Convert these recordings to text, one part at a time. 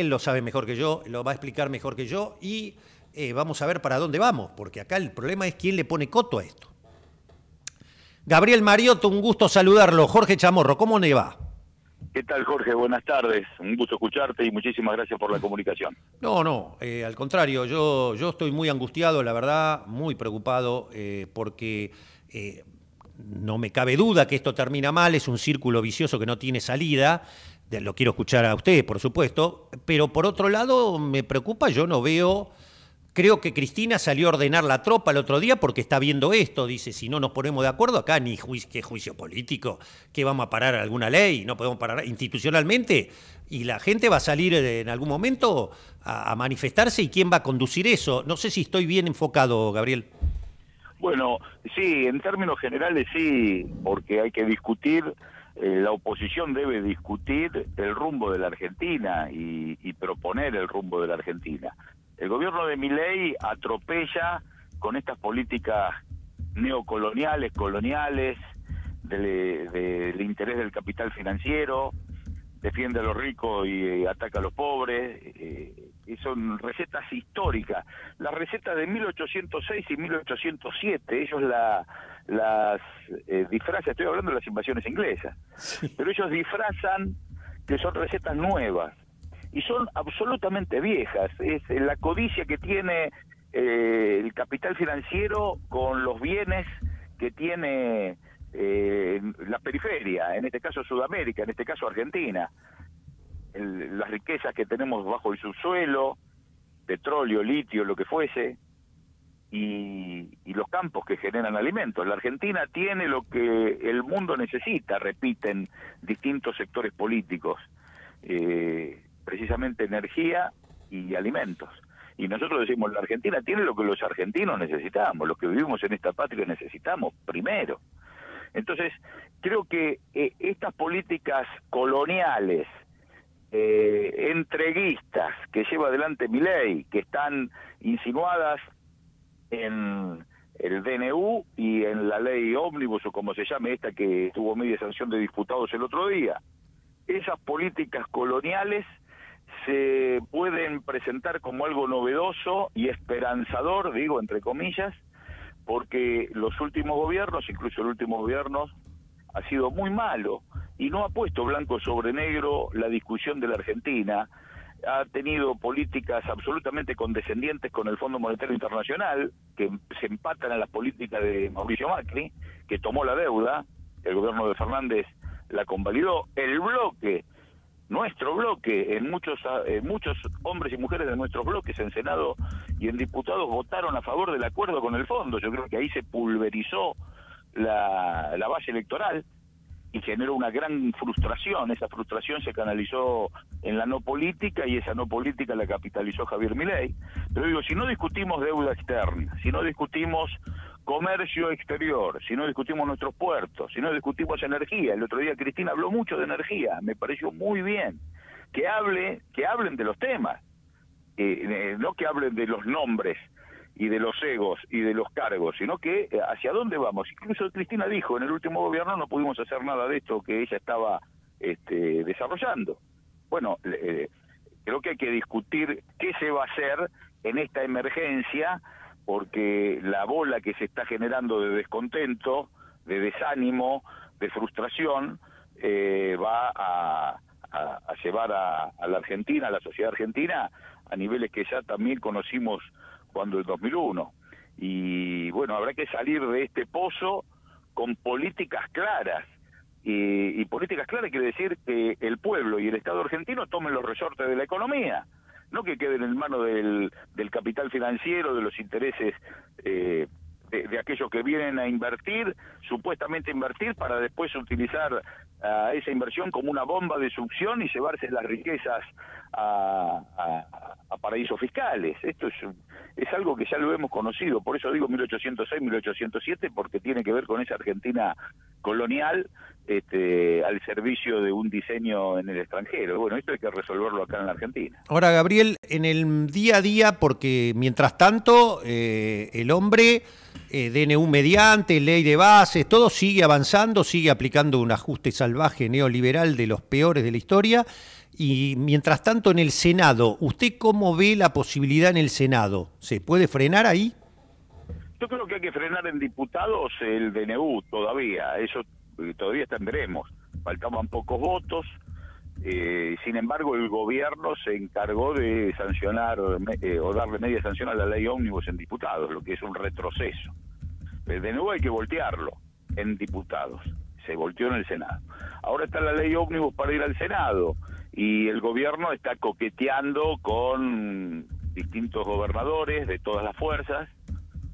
él lo sabe mejor que yo, lo va a explicar mejor que yo y eh, vamos a ver para dónde vamos, porque acá el problema es quién le pone coto a esto. Gabriel Mariotto, un gusto saludarlo. Jorge Chamorro, ¿cómo le va? ¿Qué tal, Jorge? Buenas tardes. Un gusto escucharte y muchísimas gracias por la comunicación. No, no, eh, al contrario, yo, yo estoy muy angustiado, la verdad, muy preocupado, eh, porque eh, no me cabe duda que esto termina mal, es un círculo vicioso que no tiene salida. Lo quiero escuchar a usted, por supuesto, pero por otro lado me preocupa, yo no veo Creo que Cristina salió a ordenar la tropa el otro día porque está viendo esto. Dice, si no nos ponemos de acuerdo acá, ni juicio, qué juicio político, que vamos a parar alguna ley, no podemos parar institucionalmente. Y la gente va a salir en algún momento a, manifestarse y quién va a conducir eso. No sé si estoy bien enfocado, Gabriel. Bueno, sí, en términos generales sí, porque hay que discutir eh, la oposición debe discutir el rumbo de la Argentina y, y, proponer el rumbo de la Argentina. El gobierno de Miley atropella con estas políticas neocoloniales, coloniales, del, interés del capital financiero, defiende a los ricos y eh, ataca a los pobres, eh, son recetas históricas. Las recetas de 1806 y 1807, ellos la, las eh, disfrazan, estoy hablando de las invasiones inglesas, pero ellos disfrazan que son recetas nuevas y son absolutamente viejas. Es eh, la codicia que tiene eh, el capital financiero con los bienes que tiene eh, la periferia, en este caso Sudamérica, en este caso Argentina. las riquezas que tenemos bajo el subsuelo, petróleo, litio, lo que fuese, y, y, los campos que generan alimentos. La Argentina tiene lo que el mundo necesita, repiten distintos sectores políticos. Eh, precisamente energía y alimentos. Y nosotros decimos, la Argentina tiene lo que los argentinos necesitamos, los que vivimos en esta patria necesitamos primero. Entonces, creo que eh, estas políticas coloniales, eh, entreguistas que lleva adelante mi ley, que están insinuadas en el DNU y en la ley ómnibus o como se llame esta que tuvo media sanción de diputados el otro día, esas políticas coloniales se pueden presentar como algo novedoso y esperanzador, digo entre comillas, porque los últimos gobiernos, incluso el último gobierno, ha sido muy malo y no ha puesto blanco sobre negro la discusión de la Argentina, ha tenido políticas absolutamente condescendientes con el Fondo Monetario Internacional, que se empatan a las políticas de Mauricio Macri, que tomó la deuda, el gobierno de Fernández la convalidó, el bloque nuestro bloque, en muchos, muchos hombres y mujeres de nuestros bloques en Senado y en diputados votaron a favor del acuerdo con el fondo. Yo creo que ahí se pulverizó la, la base electoral y generó una gran frustración. Esa frustración se canalizó en la no política y esa no política la capitalizó Javier Milei. Pero digo, si no discutimos deuda externa, si no discutimos comercio exterior, si no discutimos nuestros puertos, si no discutimos energía. El otro día Cristina habló mucho de energía, me pareció muy bien. Que hable, que hablen de los temas, eh, eh, no que hablen de los nombres y de los egos y de los cargos, sino que eh, hacia dónde vamos. Incluso Cristina dijo, en el último gobierno no pudimos hacer nada de esto que ella estaba este, desarrollando. Bueno, creo que hay que discutir qué se va a hacer en esta emergencia porque la bola que se está generando de descontento, de desánimo, de frustración, eh, va a, llevar a, la Argentina, a la sociedad argentina, a niveles que ya también conocimos cuando el 2001. Y bueno, habrá que salir de este pozo con políticas claras. Y, y políticas claras quiere decir que el pueblo y el Estado argentino tomen los resortes de la economía no que queden en manos del, del capital financiero, de los intereses eh, de, aquellos que vienen a invertir, supuestamente invertir, para después utilizar a esa inversión como una bomba de succión y llevarse las riquezas a, a, paraísos fiscales. Esto es, es algo que ya lo hemos conocido, por eso digo 1806, 1807, porque tiene que ver con esa Argentina colonial este, al servicio de un diseño en el extranjero. Bueno, esto hay que resolverlo acá en la Argentina. Ahora, Gabriel, en el día a día, porque mientras tanto eh, el hombre, eh, DNU mediante, ley de bases, todo sigue avanzando, sigue aplicando un ajuste salvaje neoliberal de los peores de la historia Y mientras tanto en el Senado, ¿usted cómo ve la posibilidad en el Senado? ¿Se puede frenar ahí? Yo creo que hay que frenar en diputados el DNU todavía, eso eh, todavía tendremos. Faltaban pocos votos, eh, sin embargo, el gobierno se encargó de sancionar eh, o darle media sanción a la ley ómnibus en diputados, lo que es un retroceso. De nuevo hay que voltearlo en diputados. Se volteó en el Senado. Ahora está la ley ómnibus para ir al Senado y el gobierno está coqueteando con distintos gobernadores de todas las fuerzas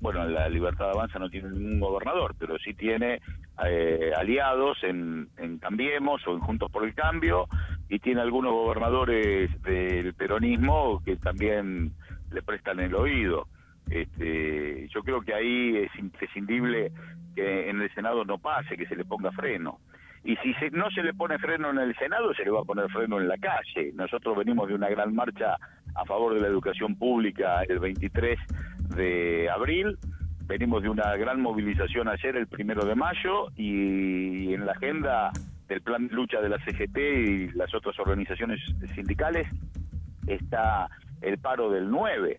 bueno, la Libertad Avanza no tiene ningún gobernador, pero sí tiene eh, aliados en, Cambiemos o en Juntos por el Cambio y tiene algunos gobernadores del peronismo que también le prestan el oído. Este, yo creo que ahí es imprescindible que en el Senado no pase, que se le ponga freno. Y si no se le pone freno en el Senado, se le va a poner freno en la calle. Nosotros venimos de una gran marcha a favor de la educación pública el 23 de abril. Venimos de una gran movilización ayer, el primero de mayo, y en la agenda del plan de lucha de la CGT y las otras organizaciones sindicales está el paro del 9,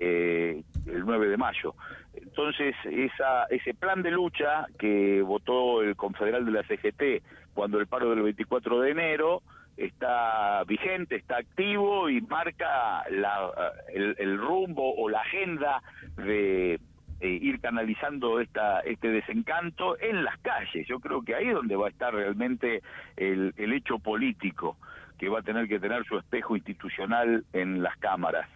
eh, el 9 de mayo. Entonces, esa, ese plan de lucha que votó el confederal de la CGT cuando el paro del 24 de enero, está vigente, está activo y marca la, el, rumbo o la agenda de ir canalizando esta, este desencanto en las calles. Yo creo que ahí es donde va a estar realmente el, el hecho político, que va a tener que tener su espejo institucional en las cámaras.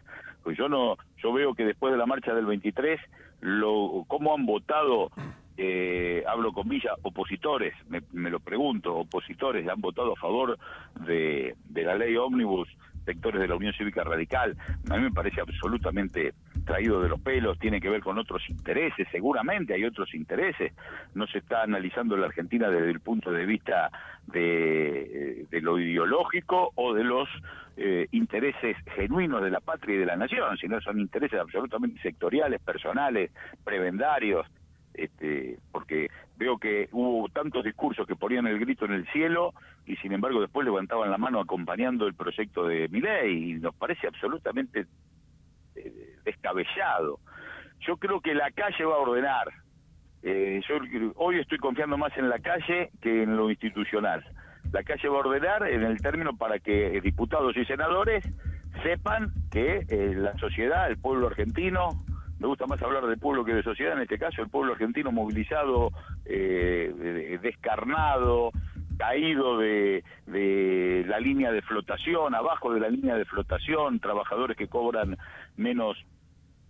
Pues yo no, yo veo que después de la marcha del 23, lo, cómo han votado eh, hablo con Villa, opositores, me, lo pregunto, opositores han votado a favor de, la ley ómnibus, sectores de la Unión Cívica Radical, a mí me parece absolutamente traído de los pelos, tiene que ver con otros intereses, seguramente hay otros intereses, no se está analizando la Argentina desde el punto de vista de, lo ideológico o de los eh, intereses genuinos de la patria y de la nación, sino son intereses absolutamente sectoriales, personales, prebendarios, este, porque veo que hubo tantos discursos que ponían el grito en el cielo y sin embargo después levantaban la mano acompañando el proyecto de ley y nos parece absolutamente eh, descabellado. Yo creo que la calle va a ordenar. Eh, yo hoy estoy confiando más en la calle que en lo institucional. La calle va a ordenar en el término para que diputados y senadores sepan que eh, la sociedad, el pueblo argentino, me gusta más hablar de pueblo que de sociedad, en este caso el pueblo argentino movilizado, eh, descarnado, caído de, la línea de flotación, abajo de la línea de flotación, trabajadores que cobran menos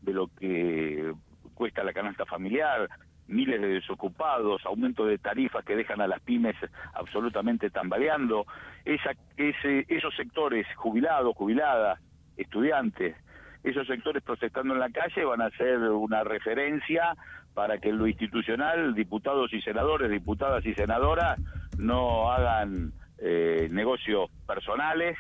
de lo que cuesta la canasta familiar, miles de desocupados, aumento de tarifas que dejan a las pymes absolutamente tambaleando, esa, ese, esos sectores jubilados, jubiladas, estudiantes, esos sectores protestando en la calle van a ser una referencia para que en lo institucional, diputados y senadores, diputadas y senadoras, no hagan eh, negocios personales,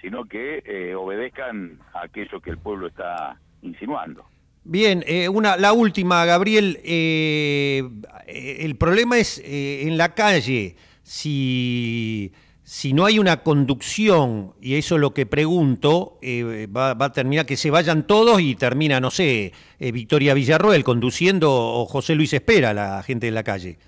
sino que eh, obedezcan a aquello que el pueblo está insinuando. Bien, eh, una, la última, Gabriel. el problema es en la calle, si si no hay una conducción, y eso es lo que pregunto, eh, va, a terminar que se vayan todos y termina, no sé, eh, Victoria Villarroel conduciendo o José Luis Espera, la gente de la calle.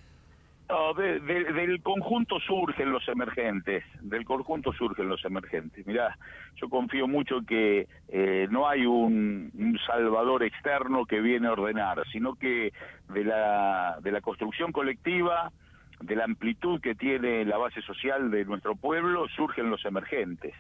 No, del conjunto surgen los emergentes, del conjunto surgen los emergentes. Mirá, yo confío mucho que eh, no hay un, un, salvador externo que viene a ordenar, sino que de la, de la construcción colectiva, de la amplitud que tiene la base social de nuestro pueblo, surgen los emergentes.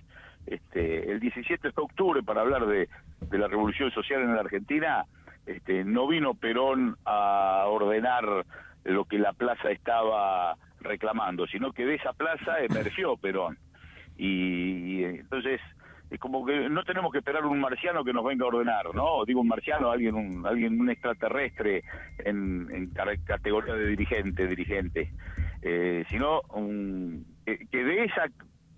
Este, el 17 de octubre, para hablar de, de la revolución social en la Argentina, este, no vino Perón a ordenar lo que la plaza estaba reclamando, sino que de esa plaza emergió Perón. Y, y entonces es como que no tenemos que esperar un marciano que nos venga a ordenar, ¿no? Digo un marciano, alguien un, alguien un extraterrestre en, categoría de dirigente, dirigente, eh, sino que de esa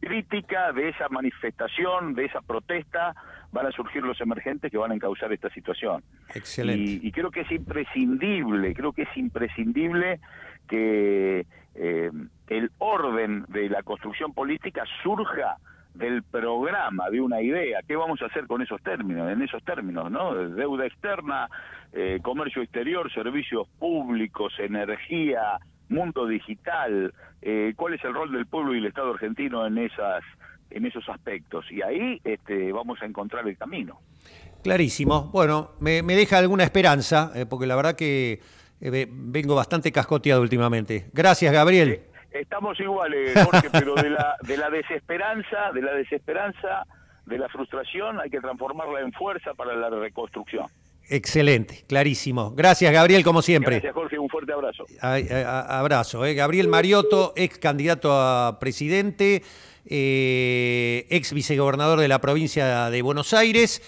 crítica, de esa manifestación, de esa protesta, van a surgir los emergentes que van a encauzar esta situación. Excelente. Y, creo que es imprescindible, creo que es imprescindible que eh, el orden de la construcción política surja del programa, de una idea. ¿Qué vamos a hacer con esos términos? En esos términos, ¿no? Deuda externa, eh, comercio exterior, servicios públicos, energía, mundo digital. Eh, ¿Cuál es el rol del pueblo y el Estado argentino en esas en esos aspectos? Y ahí este, vamos a encontrar el camino. Clarísimo. Bueno, me, deja alguna esperanza, eh, porque la verdad que vengo bastante cascoteado últimamente. Gracias, Gabriel. Estamos iguales, Jorge, pero de la, de la desesperanza, de la desesperanza, de la frustración, hay que transformarla en fuerza para la reconstrucción. Excelente, clarísimo. Gracias, Gabriel, como siempre. Gracias, Jorge, un fuerte abrazo. abrazo. Eh. Gabriel Mariotto, ex candidato a presidente, eh, ex vicegobernador de la provincia de Buenos Aires.